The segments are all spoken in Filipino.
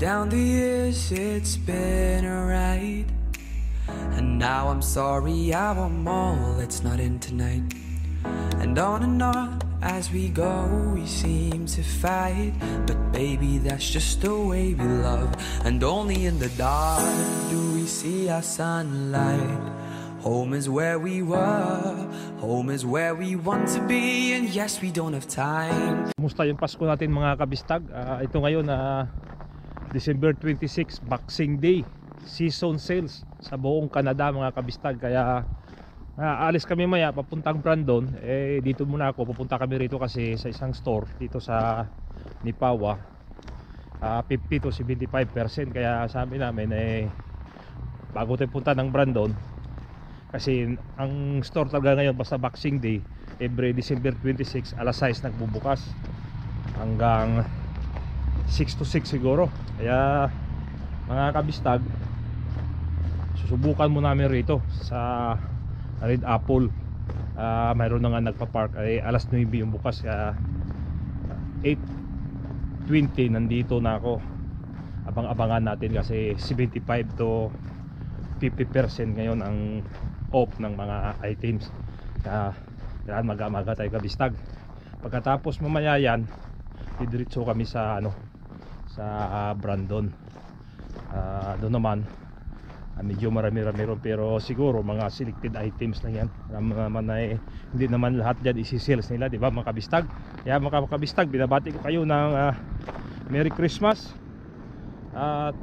Down the years, it's been a ride. And now I'm sorry, I want more. Let's not in tonight. And on and on as we go, we seem to fight. But baby, that's just the way we love. And only in the dark do we see our sunlight. Home is where we were, home is where we want to be, and yes, we don't have time. Kumusta yung Pasko natin mga kabistag? Ah, ito ngayon na December 26, Boxing Day. Season sales sa buong Canada mga kabistag. Kaya ah, alis kami maya papuntang Brandon. Eh dito muna ako. Pupunta kami rito kasi sa isang store dito sa Nipawa. Ah, 50 to 75% kaya sabi namin eh bago tayo punta ng Brandon kasi ang store talaga ngayon basta Boxing Day every December 26 alas 6 nagbubukas hanggang 6 to 6 siguro. Kaya mga kabistag susubukan mo namin rito sa Red Apple. Ah, mayroon na nga nagpa-park. Ay alas 9 yung bukas. Kaya 8.20 nandito na ako. Abang-abangan natin kasi 75 to 50% ngayon ang off ng mga items. Kaya kailangan mag-amaga tayo kabistag. Pagkatapos mamaya yan didiretso kami sa ano sa ah, Brandon. Ah, doon naman ah, medyo marami-rami ron pero siguro mga selected items lang yan. Alam naman na eh, hindi naman lahat dyan isi-sales nila di ba mga kabistag? Kaya mga kabistag binabati ko kayo ng ah, Merry Christmas. At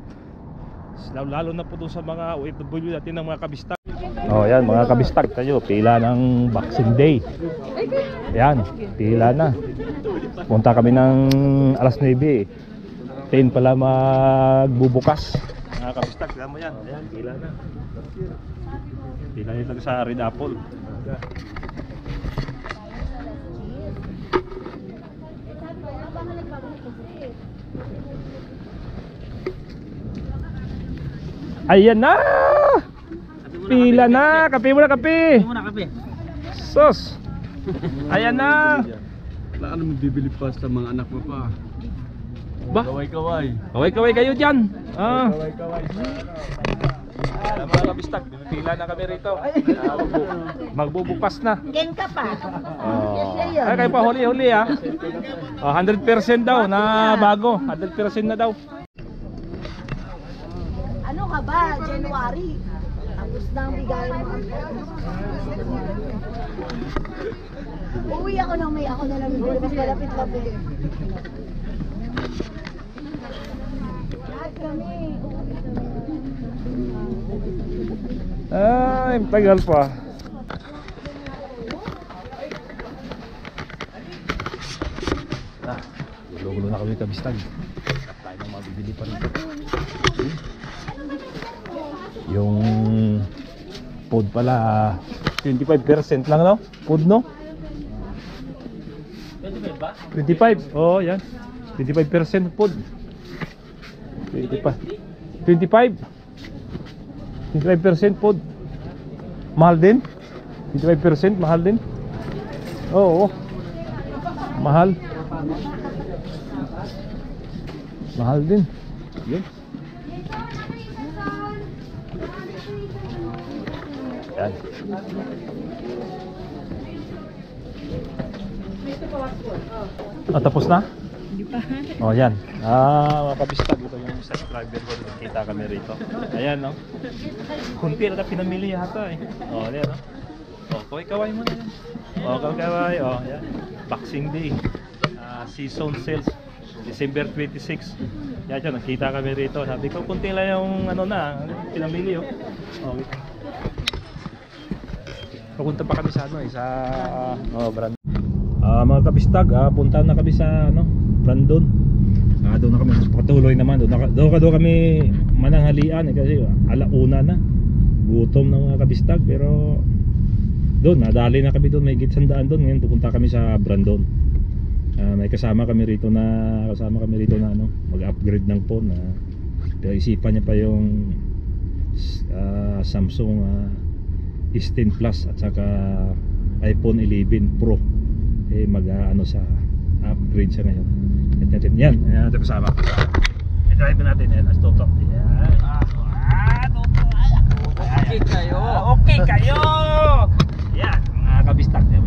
lalo na po doon sa mga OFW natin ng mga kabistag. Oh yan mga kabistag tayo pila ng Boxing Day. Yan pila na. Punta kami ng alas 9 10 pala magbubukas. Mga kabistag tignan mo yan. Ayan pila na. Pila nito sa Red Apple. Ayan na! Pila na! Kape muna kape! Muna kape. sos ayan na! Wala ka naman bibili pa sa mga anak mo pa. Ba Kaway-kaway. Kaway-kaway kayo dyan. Ah. Alam mga kabistag, pila na kami rito. Ah, magbu- magbubukas na. Game ka pa. Oh. Ay, kayo pa huli-huli ha. Oh, 100% daw na bago. 100% na daw. Ano ka ba? January. Tapos na ang bigay mo. Uwi ako nang may ako na lang. Mas malapit-lapit. Lahat kami. Uuwi kami. Ay, tagal pa. Ah, gulo-gulo na kami kabistag. Tayo ng mabibili pa rito. Yung pod pala, ah, 25% lang no? Pod no? 25 ba? 25. Oo, oh, yan. 25% pod. 25. 25. 25% pod. Mahal din. 25% mahal din. Oo. Mahal. Mahal din. Yun. Yan. Ah, tapos na? Oh, yan. Ah, mga kabistag ito yung subscriber ko. Nakita kami rito. Ayan, no? Kunti na pinamili yata eh. Oh, yan, no? Oh, kaway-kaway mo na yan. Oh, kaway-kaway. Oh, yan. Boxing Day. Ah, season sales. December 26. Yan, yan. Nakita kami rito. Sabi ko, kunti lang yung ano na, pinamili, oh. Oh. Papunta pa kami sa ano eh, sa oh, brand. Ah, mga kabistag, ah, punta na kami sa ano, Brandon. Ah, doon na kami patuloy naman doon. na- Doon doon kami mananghalian eh, kasi alauna na. Gutom na mga kabistag pero doon nadali na kami doon may gitsandaan doon ngayon pupunta kami sa Brandon. Ah, may kasama kami rito na kasama kami rito na ano, mag-upgrade ng phone na pero isipan niya pa yung ah, Samsung ah, S10 Plus at saka iPhone 11 Pro eh mag ano sa upgrade siya ngayon. Yan natin yan. Ayan natin driver kabistag natin. Yan, as toto. Yan. Ah, ah, toto. Ay, ako. Okay kayo. okay kayo. Yan, mga kabistag. Yan,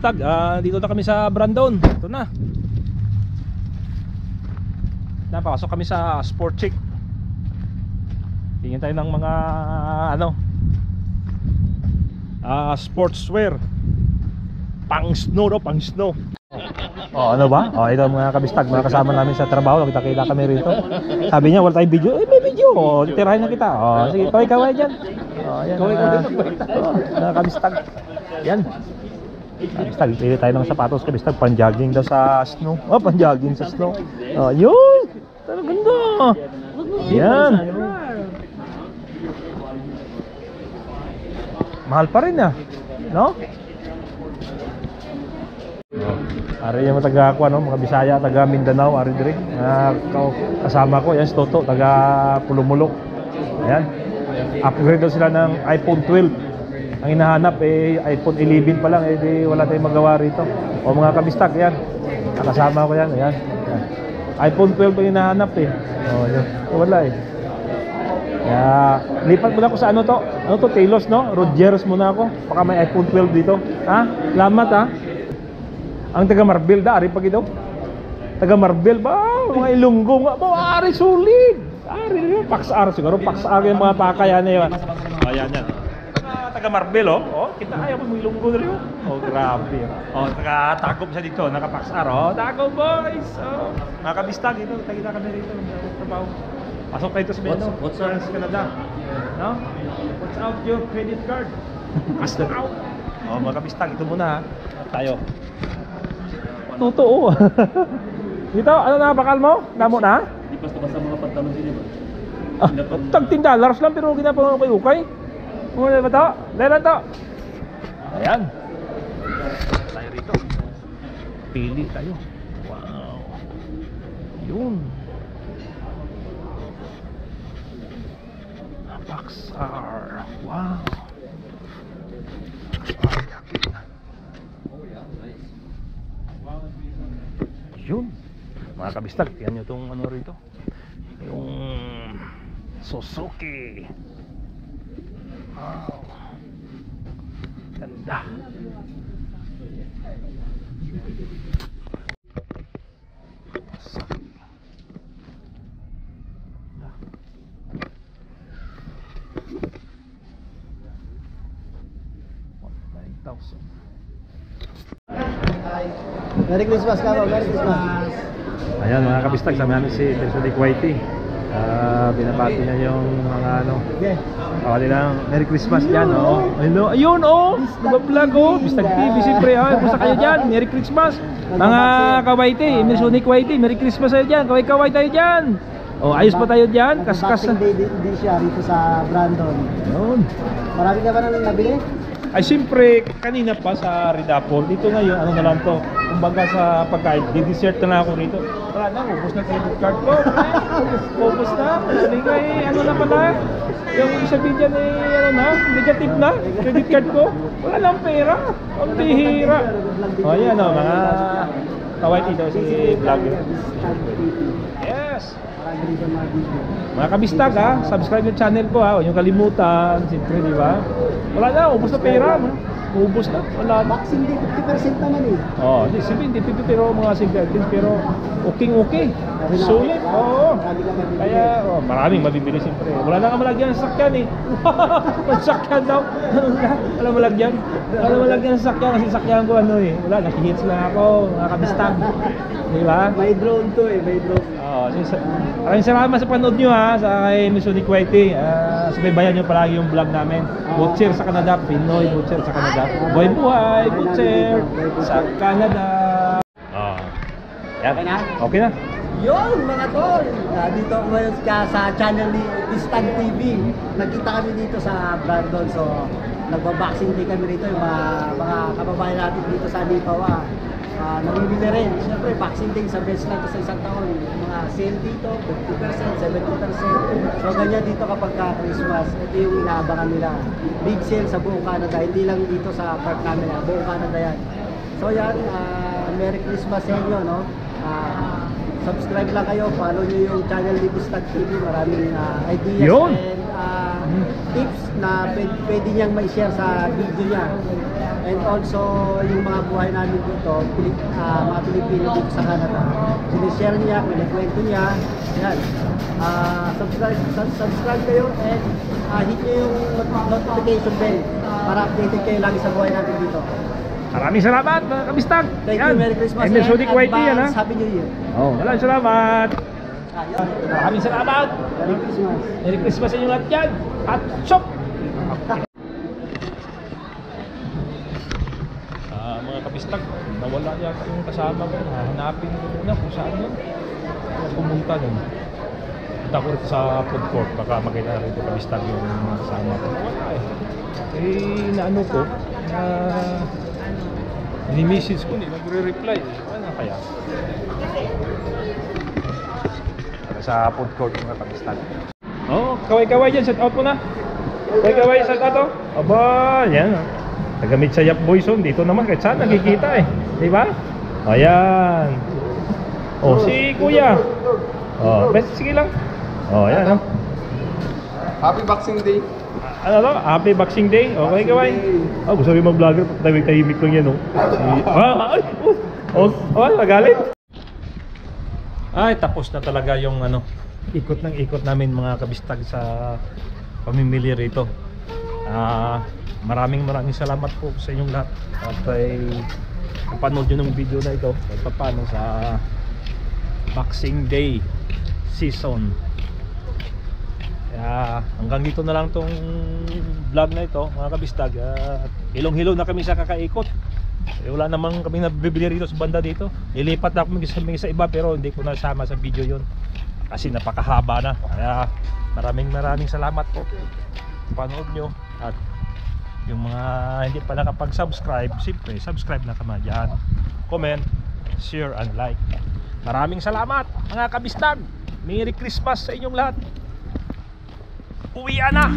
Mga kabistag, ah, dito na kami sa Brandon. Ito na. Napasok kami sa Sport Chick. Tingin tayo ng mga ano ah sportswear. Pang snow do, pang snow. Oh, ano ba? Oh, ito mga kabistag, mga kasama namin sa trabaho, nakita kami rito. Sabi niya, wala tayong video. Eh, may video. Oh, tirahin na kita. Oh, sige, kaway kaway diyan. Oh, yan. Kaway kaway oh, mga kabistag. Yan. Kabistag, pili tayo ng sapatos kabistag, pang-jogging daw sa snow. Oh, pang-jogging sa snow. Oh, yun! Talagang ganda! Yan! Mahal pa rin ah. No? Ari yung taga ako, ano, mga Bisaya, taga Mindanao, ari dire. Ka- kasama ko, yan si Toto, taga Pulumulok. Ayan. Upgrade daw sila ng iPhone 12. Ang hinahanap eh iPhone 11 pa lang eh wala tayong magawa rito. O mga kabistag yan. Nakasama ko yan, ayan. iPhone 12 ang hinahanap eh. Oh, yun. Eh, wala eh. Kaya lipat muna ako sa ano to? Ano to? Talos no? Rogers muna ako. Baka may iPhone 12 dito. Ha? Salamat ha. Ang taga Marbil da, ari pag daw. Taga Marbil ba? Mga Ilonggo nga ba? Ari solid. Ari yun. Pax-ar siguro. Pax-ar yung mga pakayan na yun. Ayan yan. Taga Marbil oh. Oh, kita ayaw mo na rin. oh. Oh, grabe. Oh, taga Tagob siya dito. Naka-Pax-ar oh. Tagob boys. Oh. Mga kabistag dito. Tagita kami rito. Trabaho. Pasok kayo sa Beno. What's up? Canada. No? What's out your credit card? Them out. Oh, mga kabistag. Ito muna ha. Tayo. Totoo. Dito, ano na bakal mo? Namo na? Di basta-basta mga pantalon din ba? Ah, tag 10 dollars lang pero ginapang ko ukay. Muna ba to? Lelan to. Ayan. Tayo rito. Pili tayo. Wow. Yun. Paxar. Wow. Yun. Mga kabistag, tingnan nyo itong ano rito. Yung Suzuki. Wow. Ganda. Nine thousand. Merry Christmas, Karo. Merry Christmas. Ayan mga kabistag, sa namin si Tersulik Whitey. Ah, binabati niya yung mga ano. Okay. Oh, nilang Merry Christmas dyan, oh. Hello, ayun, oh. Nag-vlog, oh. Bistag TV, siyempre, oh. Kumusta kayo dyan? Merry Christmas. Mga kawaiti, Mersonic Whitey, Merry Christmas tayo dyan. Kaway-kaway tayo dyan. Oh, ayos pa tayo dyan. Kaskas. Din siya rito sa Brandon. Yun. Marami ka ba nang nabili? Ay, siyempre, kanina pa sa Ridapol. Dito ngayon, ano na lang to. Kumbaga sa pagkain, di-dessert na ako rito. Wala na, ubos na credit card ko. Focus na. Hindi ko eh, ano na pala. Yung ibig sabihin dyan eh, ano na, negative na. Credit card ko. Wala lang pera. Ang bihira. O yan o, mga kaway dito si vlogger. Yes! Mga kabistag ha, subscribe yung channel ko ha, huwag niyong kalimutan, siyempre di ba? Wala na, ubos na pera, no? ubos na, wala na. Boxing Day, 50% naman eh. Oh, di sabihin, di pipi pero mga single pero okay okay. Sulit. Oo. Kaya oh, maraming mabibili siyempre. Wala na kang malagyan ng sakyan eh. Ang sakyan daw. Wala malagyan. Wala malagyan ng sakyan kasi sakyan ko ano eh. Wala, nakihits lang ako, mga kabistag. Di ba? May drone to eh, may drone. Maraming salamat sa panood nyo ha, sa kay Miss Unique Whitey. Uh, subaybayan nyo palagi yung vlog namin. Butcher sa Canada, Pinoy Butcher sa Canada. Boy buhay, Butcher sa Canada. Oh. Yan. Okay na? Okay na. Yun mga tol! Ah, dito ako ngayon ka sa channel ni Istag TV. Nagkita kami dito sa Brandon. So, nagbaboxing day kami rito. Yung mga, mga kababayan natin dito sa Lipawa. Uh, namimili rin. Siyempre, boxing day sa best lang sa isang taon. Mga sale dito, 50%, 70%. So, ganyan dito kapag ka Christmas. Ito yung inaabangan nila. Big sale sa buong Canada. Hindi lang dito sa park namin. ah. Buong Canada yan. So yan, ah, Merry Christmas sa inyo, no? Ah, subscribe lang kayo, follow nyo yung channel ni Bustag TV. Maraming ah, ideas Yun. and ah, tips na pwede, niyang mai-share sa video niya. And also, yung mga buhay namin dito, Pilip, ah, mga Pilipino dito sa Canada. Sinishare niya, kinikwento niya. Yan. Ah, subscribe, sub- subscribe kayo and ah, hit nyo yung not- notification bell para updated kayo lagi sa buhay natin dito. Maraming salamat mga kabistag. Thank you, Merry Christmas And yan ha. advance Happy New Year. Oh, maraming salamat. Maraming salamat. Merry Christmas. Merry Christmas sa inyo lahat yan. At chop! Ah, mga kabistag, nawala yata yung kasama ko. Hanapin ko muna kung saan yun. Pumunta nun. Punta ko rito sa food court. Baka makita na rito kabistag yung mga kasama ko. Eh. Eh, naano ko, na ni-message ko, hindi nagre-reply. Ano kaya? Sa food court mga. Oo, oh, kaway-kaway dyan. Shout out mo na. Kaway-kaway, shout out oh. Aba, yan. Tagamit sa Yap Boys Zone. Dito naman kahit saan nakikita eh. Di ba? Ayan. Oh, si Kuya. Oh, best sige lang. Oh, ayan. Oh. Happy Boxing Day! Ano to? Happy Boxing Day. Okay, kaway. Oh, gusto rin mag-vlogger. Tahimik-tahimik lang yan, oh. Ah, ay, oh, oh, oh, nagalit. Ay, tapos na talaga yung ano, ikot ng ikot namin mga kabistag sa pamimili rito. Ah, maraming maraming salamat po sa inyong lahat. At ay napanood nyo ng video na ito kahit sa Boxing Day season. Kaya hanggang dito na lang tong vlog na ito mga kabistag. At hilong-hilo na kami sa kakaikot. Eh, wala namang kami nabibili rito sa banda dito. Nilipat na kami sa, sa iba pero hindi ko nasama sa video yon Kasi napakahaba na. Kaya maraming maraming salamat po. Panood nyo. At yung mga hindi pa nakapag-subscribe, siyempre subscribe na kama dyan. Comment, share and like. Maraming salamat mga kabistag. Merry Christmas sa inyong lahat. Uwian na!